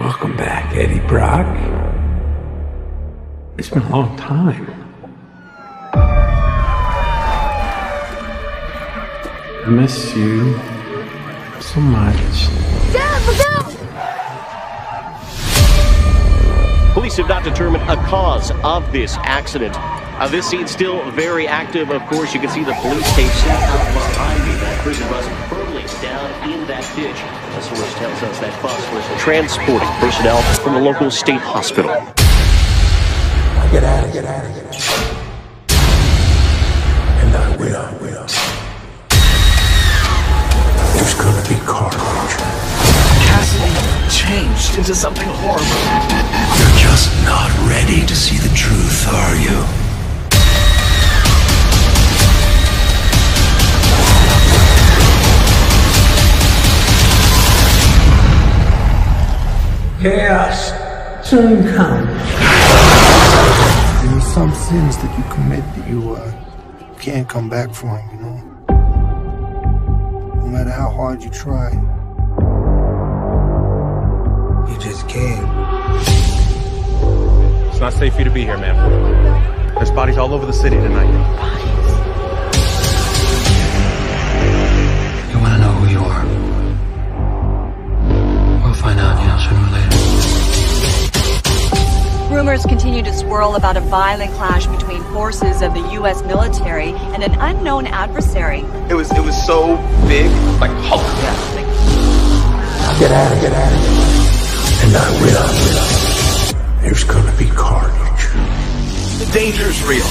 Welcome back, Eddie Brock. It's been a long time. I miss you so much. Dad, look out! Police have not determined a cause of this accident. Uh, this scene still very active. Of course, you can see the police tape set out behind me. That prison bus hurtling down in that ditch. A source tells us that bus was transporting personnel from the local state hospital. Get out of here. Get out of here. And I will. I will. There's gonna be carnage. Cassidy changed into something horrible. You're just not ready to see the truth, are you? Chaos soon comes. There are some sins that you commit that you uh, can't come back from, you know? No matter how hard you try. You just can't. It's not safe for you to be here, man. There's bodies all over the city tonight. Rumors continue to swirl about a violent clash between forces of the U.S. military and an unknown adversary. It was it was so big, like Hulk. Get out of here. Get out of here. And I will. There's gonna be carnage. The danger's real.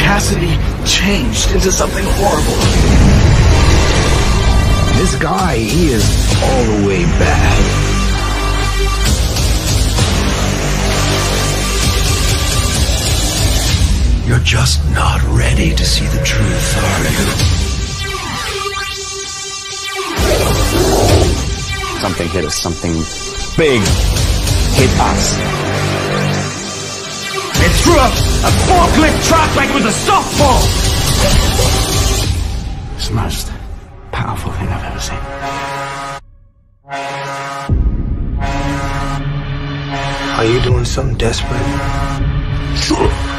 Cassidy changed into something horrible. This guy, he is all the way bad. You're just not ready to see the truth, are you? Something hit us. Something big hit us. It threw a, a forklift truck like it was a softball. It's the most powerful thing I've ever seen. Are you doing something desperate? Sure.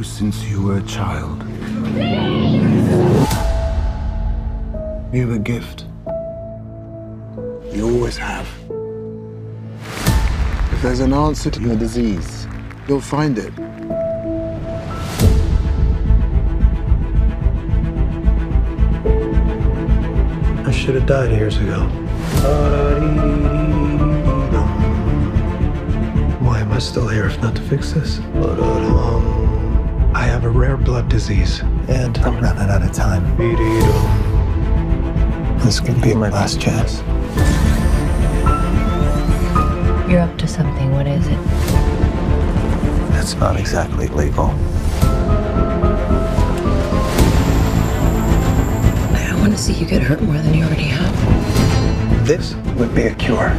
You since you were a child. You're a gift. You always have. If there's an answer to your disease, you'll find it. I should have died years ago. Why am I still here if not to fix this? I have a rare blood disease, and I'm running out of time. This could be my last chance. You're up to something. What is it? That's not exactly legal. I don't want to see you get hurt more than you already have. This would be a cure.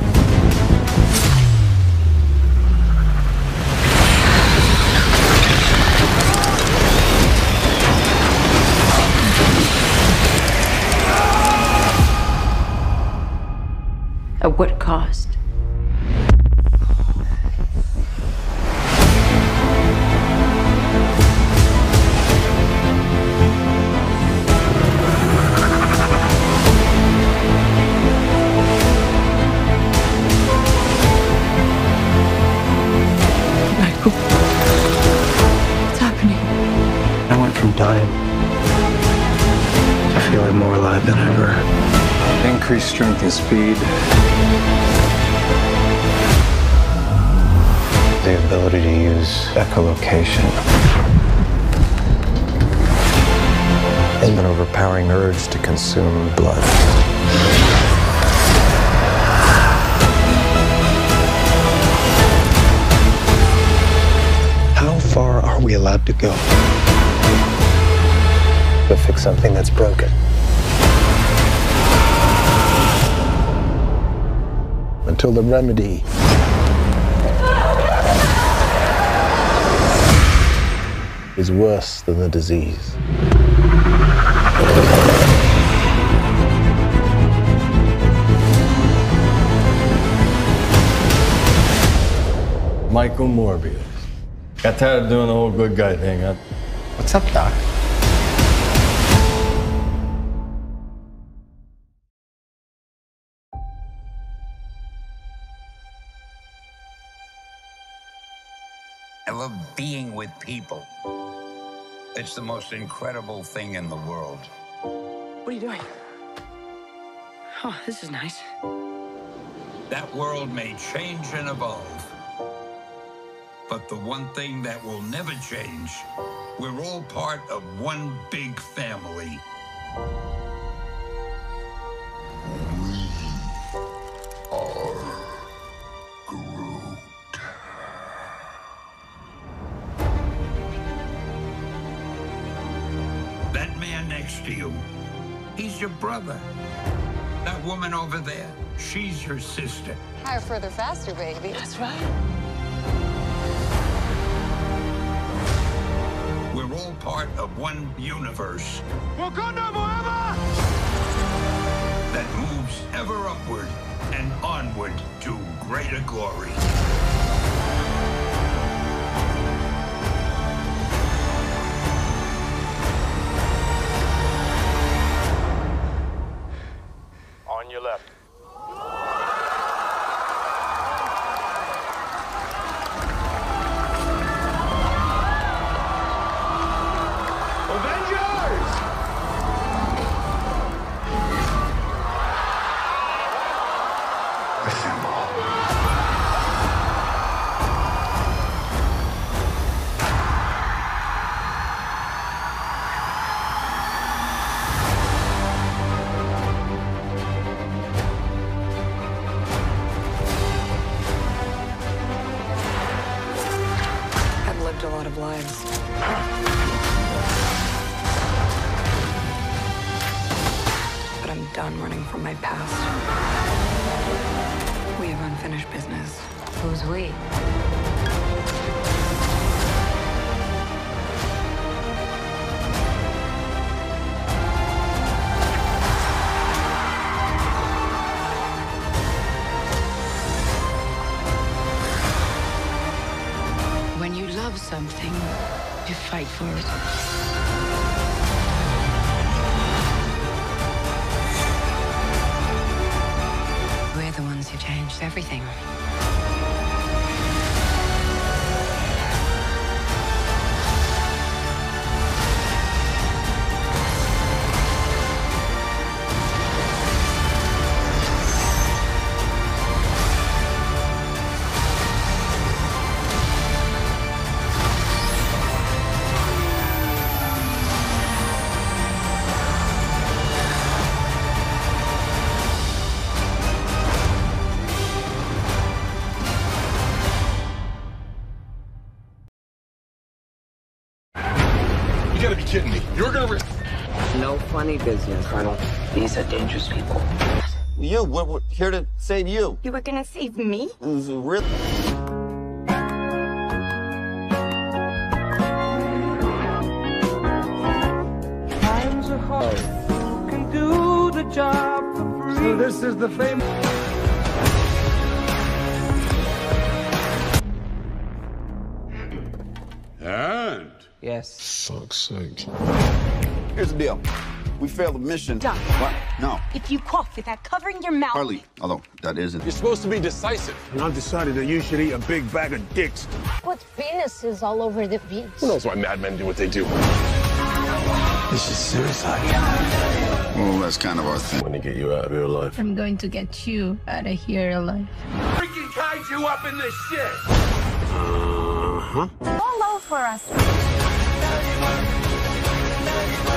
At what cost? Michael. What's happening? I went from dying to feeling more alive than ever. Increased strength and speed. The ability to use echolocation. And an overpowering urge to consume blood. How far are we allowed to go? To fix something that's broken. Until the remedy is worse than the disease. Michael Morbius. Got tired of doing the whole good guy thing. Huh? What's up, Doc? With people. It's the most incredible thing in the world. What are you doing? Oh, this is nice. That world may change and evolve. But the one thing that will never change, we're all part of one big family. Your brother. That woman over there, she's your sister. Higher, further, faster, baby. That's right. We're all part of one universe Wakanda forever! that moves ever upward and onward to greater glory. We? When you love something, you fight for it. We're the ones who changed everything. Funny business, Colonel. These are dangerous people. You, we're, we're here to save you. You were gonna save me? This is real. Times are hard. Oh. Who can do the job for free? So this is the famous. And? Yes. Fuck's sake. Here's the deal. We failed the mission. Doc. What? No. If you cough without covering your mouth. Hardly. Although, that isn't. You're supposed to be decisive. And I've decided that you should eat a big bag of dicks. Put penises all over the beach. Who knows why madmen do what they do? This is suicide. Well, that's kind of our thing. Want to get you out of here alive. I'm going to get you out of here alive. Freaking kaiju up in this shit! Uh-huh. All over us.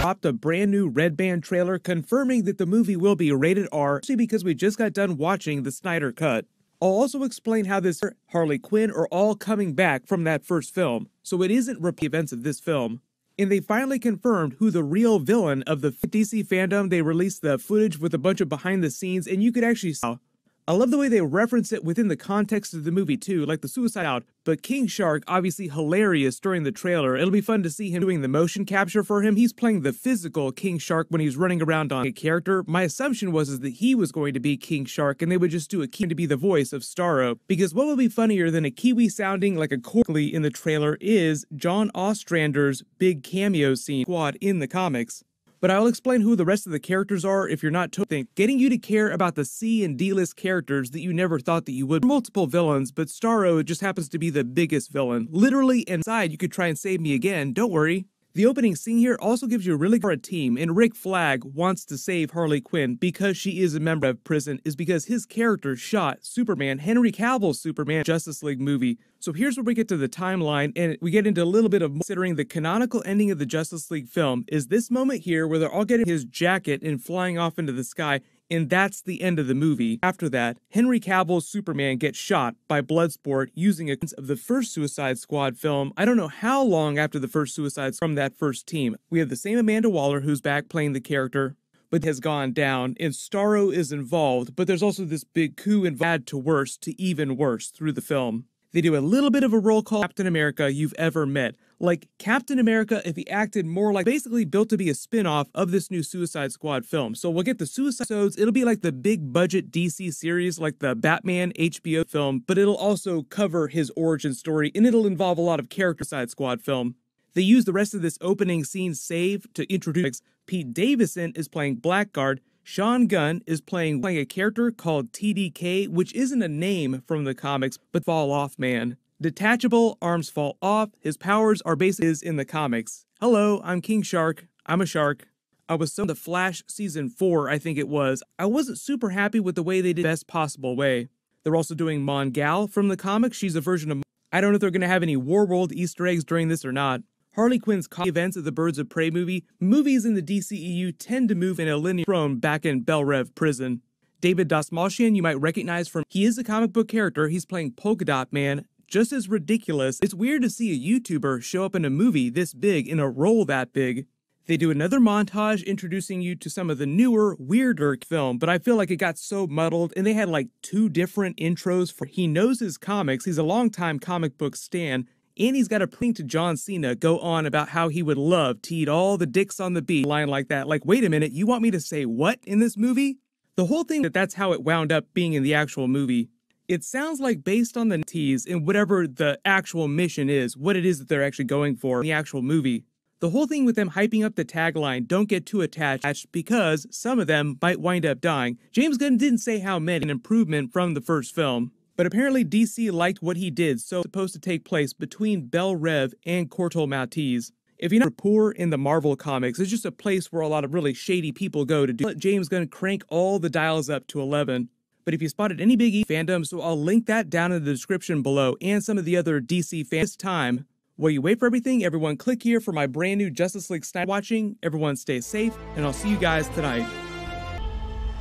Dropped a brand new Red Band trailer confirming that the movie will be rated R, especially because we just got done watching the Snyder Cut. I'll also explain how this Harley Quinn are all coming back from that first film, so it isn't repeat events of this film. And they finally confirmed who the real villain of the DC FanDome. They released the footage with a bunch of behind the scenes, and you could actually see. I love the way they reference it within the context of the movie too, like the Suicide Out. But King Shark, obviously hilarious during the trailer. It'll be fun to see him doing the motion capture for him. He's playing the physical King Shark when he's running around on a character. My assumption was is that he was going to be King Shark, and they would just do a key to be the voice of Starro. Because what would be funnier than a Kiwi sounding like a Corkley in the trailer is John Ostrander's big cameo scene squad in the comics. But I'll explain who the rest of the characters are if you're not totally getting you to care about the C and D list characters that you never thought that you would. Multiple villains, but Starro just happens to be the biggest villain. Literally inside, you could try and save me again, don't worry. The opening scene here also gives you a really good team, and Rick Flag wants to save Harley Quinn because she is a member of prison, is because his character shot Superman, Henry Cavill's Superman Justice League movie. So here's where we get to the timeline, and we get into a little bit of considering the canonical ending of the Justice League film is this moment here where they're all getting his jacket and flying off into the sky, and that's the end of the movie. After that, Henry Cavill's Superman gets shot by Bloodsport using a of the first Suicide Squad film. I don't know how long after the first Suicide from that first team. We have the same Amanda Waller who's back playing the character, but has gone down, and Starro is involved, but there's also this big coup and bad to worse to even worse through the film. They do a little bit of a roll call Captain America you've ever met. Like Captain America if he acted more like basically built to be a spin-off of this new Suicide Squad film. So we'll get the Suicide Squads, it'll be like the big budget DC series like the Batman HBO film, but it'll also cover his origin story and it'll involve a lot of character side squad film. They use the rest of this opening scene save to introduce Pete Davidson is playing Blackguard, Sean Gunn is playing, playing a character called TDK, which isn't a name from the comics, but Fall Off Man. Detachable, arms fall off, his powers are basically his in the comics. Hello, I'm King Shark. I'm a shark. I was so the Flash season 4, I think it was. I wasn't super happy with the way they did best possible way. They're also doing Mongal from the comics. She's a version of I don't know if they're going to have any Warworld Easter eggs during this or not. Harley Quinn's events of the Birds of Prey movie, movies in the DCEU tend to move in a linear throne back in Belle Reve prison. David Dastmalchian you might recognize from he is a comic book character, he's playing Polka Dot Man, just as ridiculous. It's weird to see a YouTuber show up in a movie this big in a role that big. They do another montage introducing you to some of the newer, weirder film, but I feel like it got so muddled and they had like two different intros for he knows his comics, he's a longtime comic book stan, and he's got a prank to John Cena go on about how he would love to eat all the dicks on the beach line like that. Like, wait a minute, you want me to say what in this movie? The whole thing that that's how it wound up being in the actual movie. It sounds like based on the tease and whatever the actual mission is, what it is that they're actually going for in the actual movie. The whole thing with them hyping up the tagline, don't get too attached, because some of them might wind up dying. James Gunn didn't say how many, an improvement from the first film. But apparently DC liked what he did, so supposed to take place between Belle Reve and Corto Maltese. If you're poor in the Marvel comics, it's just a place where a lot of really shady people go to do let James Gunn crank all the dials up to 11. But if you spotted any Big E fandom, so I'll link that down in the description below and some of the other DC fans. Time, while you wait for everything, everyone click here for my brand new Justice League Snyder watching. Everyone stay safe, and I'll see you guys tonight.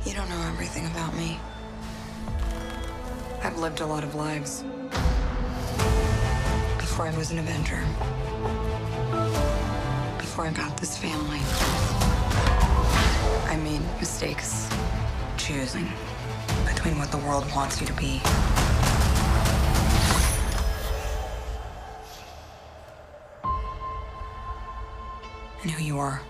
You don't know everything about me. I've lived a lot of lives. Before I was an Avenger. Before I got this family. I made mistakes choosing between what the world wants you to be and who you are.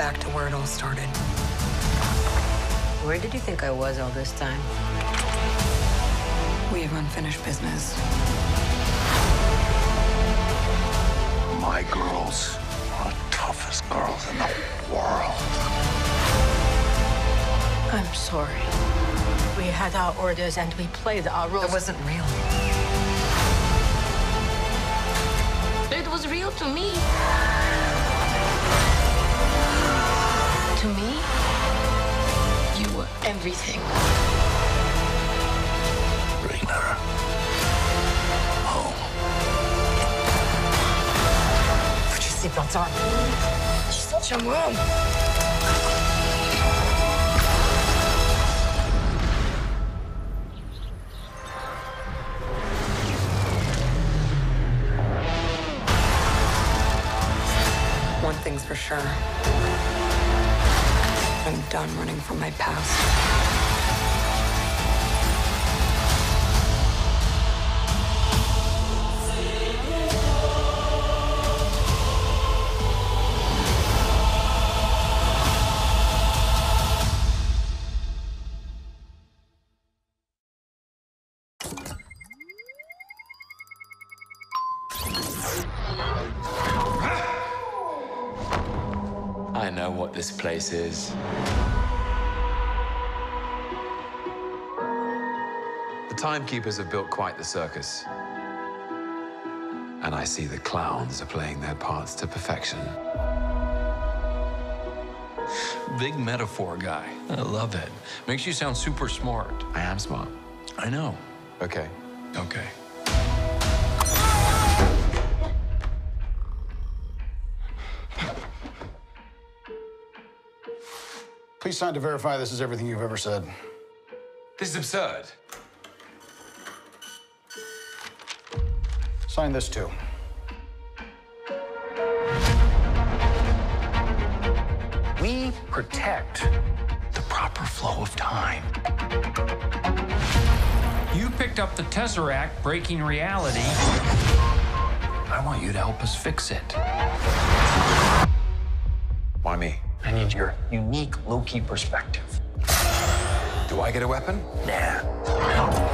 Back to where it all started. Where did you think I was all this time? We have unfinished business. My girls are the toughest girls in the world. I'm sorry. We had our orders and we played our roles. It wasn't real. It was real to me. To me, you were everything. Bring her home. Put your seatbelts on. She's such a mom. Done running from my past. I know what this place is. Timekeepers have built quite the circus. And I see the clowns are playing their parts to perfection. Big metaphor guy. I love it. Makes you sound super smart. I am smart. I know. Okay. Okay. Please sign to verify this is everything you've ever said. This is absurd. Sign this too. We protect the proper flow of time. You picked up the Tesseract breaking reality. I want you to help us fix it. Why me? I need your unique Loki perspective. Do I get a weapon? Nah.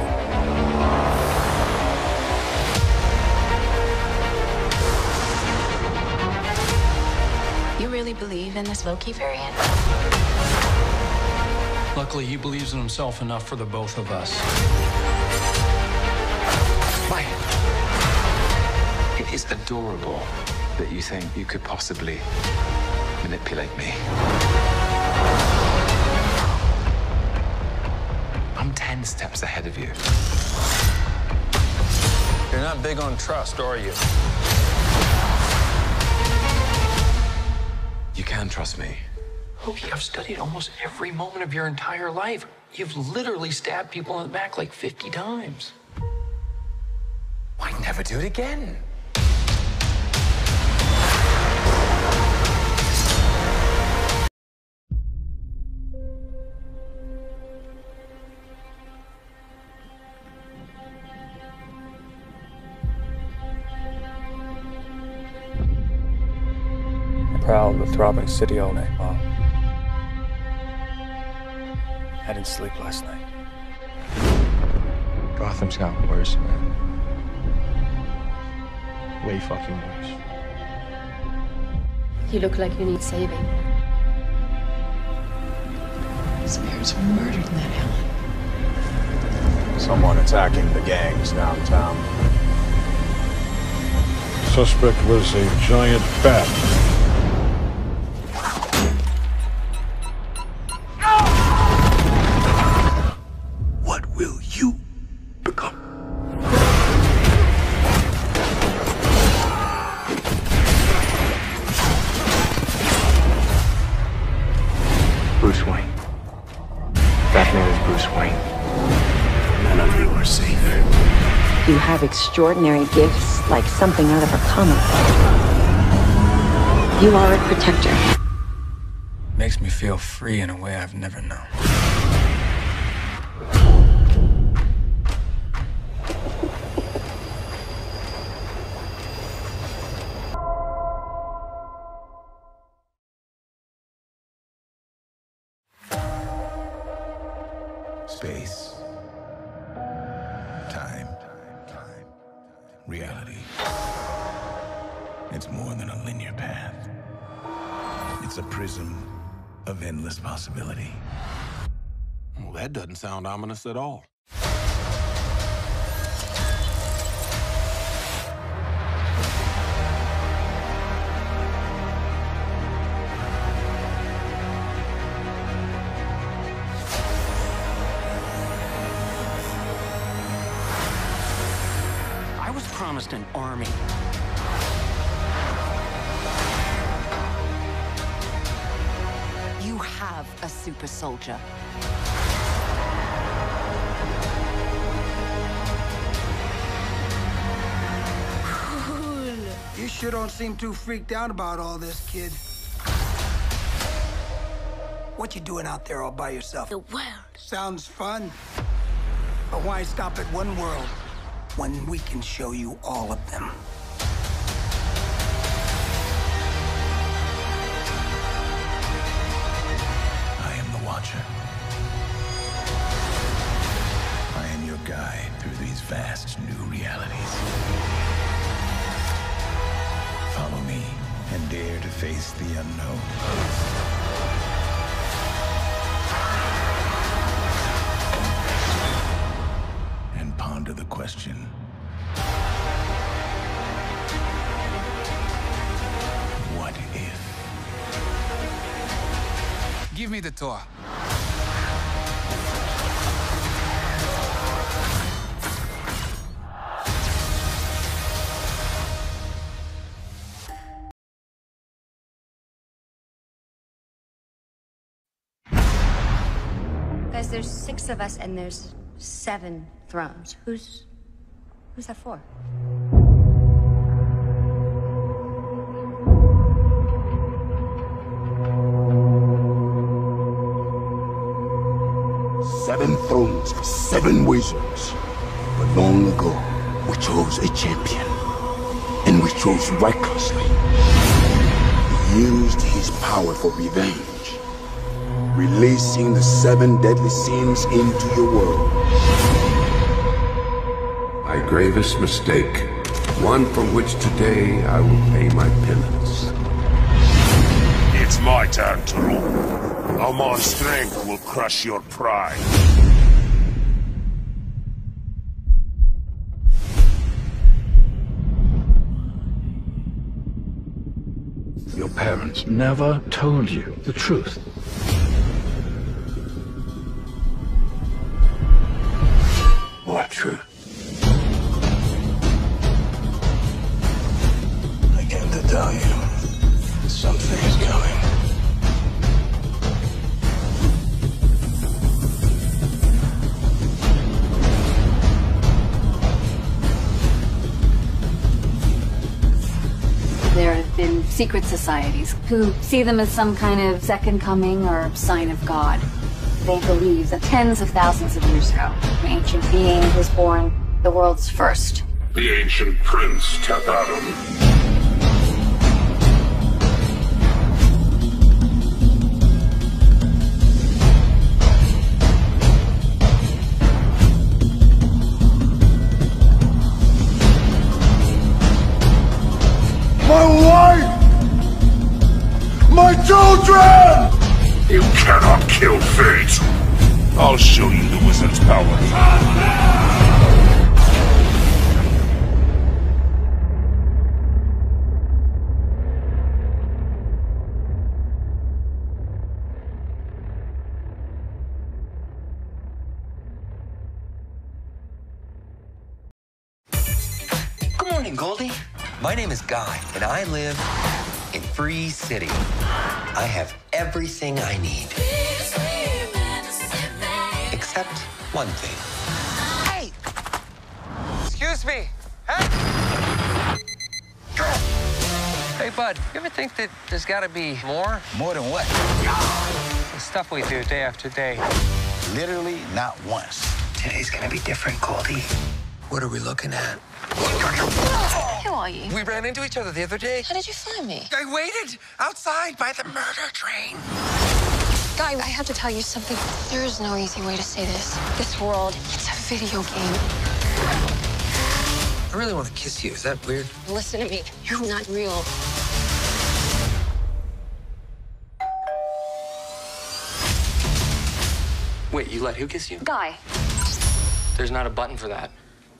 You really believe in this Loki variant? Luckily, he believes in himself enough for the both of us. Why? It is adorable that you think you could possibly manipulate me. I'm 10 steps ahead of you. You're not big on trust, are you? You can trust me. Oh, Loki, I've studied almost every moment of your entire life. You've literally stabbed people in the back like 50 times. I'd never do it again. Throbbing city all night long. I didn't sleep last night. Gotham's gotten worse, man. Way fucking worse. You look like you need saving. His parents were murdered in that alley. Someone attacking the gangs downtown. Suspect was a giant bat. Extraordinary gifts, like something out of a comic. You are a protector. Makes me feel free in a way I've never known. Reality. It's more than a linear path. It's a prism of endless possibility. Well, that doesn't sound ominous at all. Was promised an army. You have a super soldier. You sure don't seem too freaked out about all this, kid. What you doing out there all by yourself? The world. Sounds fun. But why stop at one world when we can show you all of them? Me the tour. Guys, there's six of us and there's seven thrones. Who's who's that for? Seven thrones, seven wizards. But long ago, we chose a champion. And we chose recklessly. He used his power for revenge. Releasing the seven deadly sins into your world. My gravest mistake. One for which today I will pay my penance. It's my turn to rule. Amon's strength will crush your pride. Parents never told you the truth. Secret societies who see them as some kind of second coming or sign of God. They believe that tens of thousands of years ago, an ancient being was born, the world's first. The ancient prince Teth-Adam. I'll show you the wizard's power. Good morning, Goldie. My name is Guy, and I live in Free City. I have everything I need. Except one thing. Hey! Excuse me. Hey! Hey, bud, you ever think that there's got to be more? More than what? The stuff we do day after day. Literally not once. Today's gonna be different, Goldie. What are we looking at? Who are you? We ran into each other the other day. How did you find me? I waited outside by the murder train. Guy, I have to tell you something. There is no easy way to say this. This world, it's a video game. I really want to kiss you. Is that weird? Listen to me. You're not real. Wait, you let who kiss you? Guy. There's not a button for that.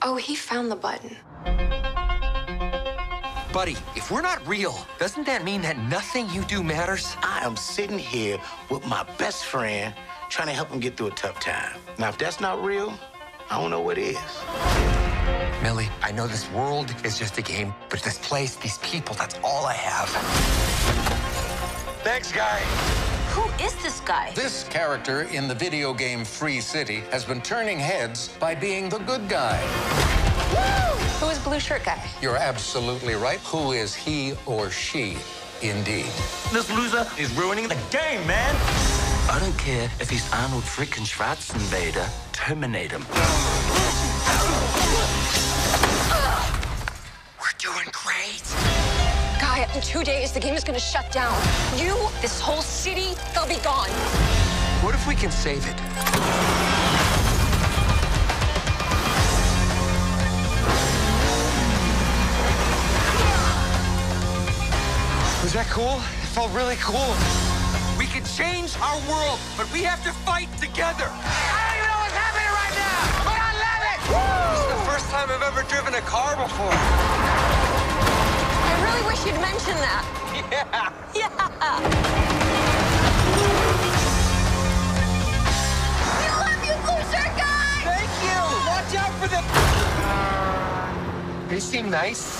Oh, he found the button. Buddy, if we're not real, doesn't that mean that nothing you do matters? I am sitting here with my best friend trying to help him get through a tough time. Now, if that's not real, I don't know what is. Millie, I know this world is just a game, but this place, these people, that's all I have. Thanks, guy. Who is this guy? This character in the video game Free City has been turning heads by being the good guy. Who is blue shirt guy? You're absolutely right. Who is he or she, indeed? This loser is ruining the game, man. I don't care if he's Arnold frickin' Schwarzenegger. Terminate him. We're doing great. Guy, in two days, the game is gonna shut down. You, this whole city, they'll be gone. What if we can save it? Was that cool? It felt really cool. We can change our world, but we have to fight together. I don't even know what's happening right now, but I love it! This is the first time I've ever driven a car before. I really wish you'd mention that. Yeah. Yeah. You love you, blue shirt guy! Thank you! Watch out for the... They seem nice.